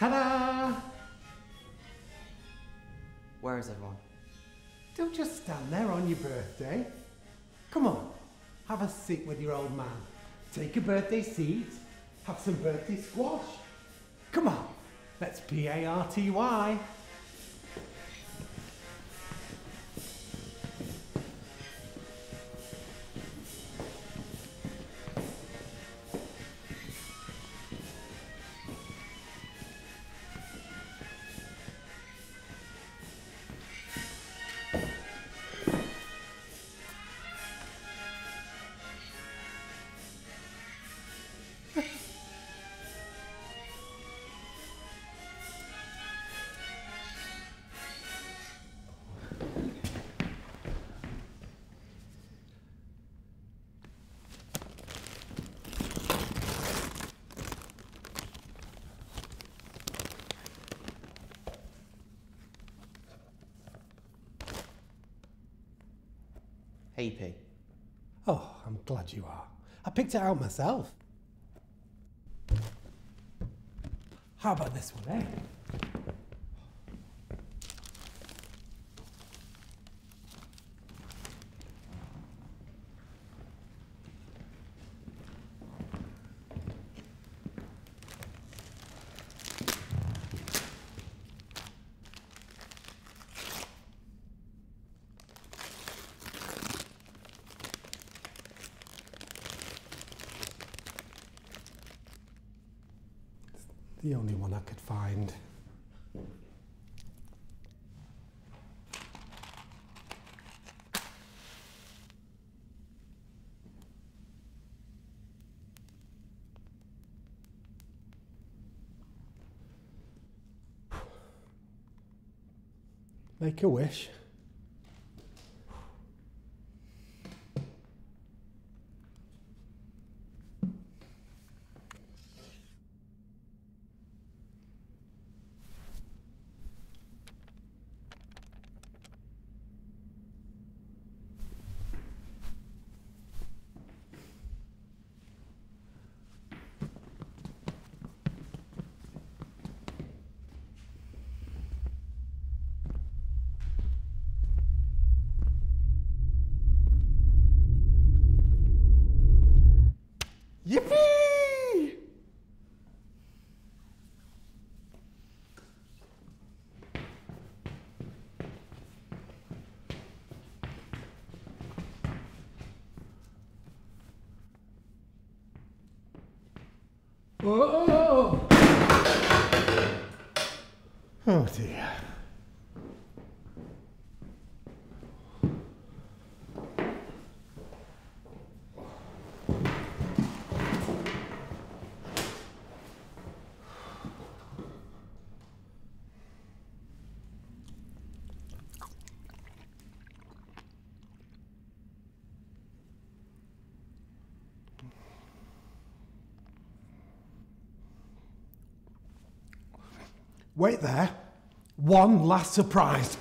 Ta-da! Where is everyone? Don't just stand there on your birthday. Come on, have a seat with your old man. Take a birthday seat, have some birthday squash. Come on, let's P-A-R-T-Y. Hey, P. Oh, I'm glad you are. I picked it out myself. How about this one, eh? The only one I could find. Make a wish. Oh oh, oh! oh dear. Wait there. One last surprise.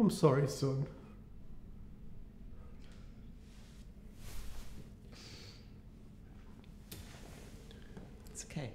I'm sorry, son. It's okay.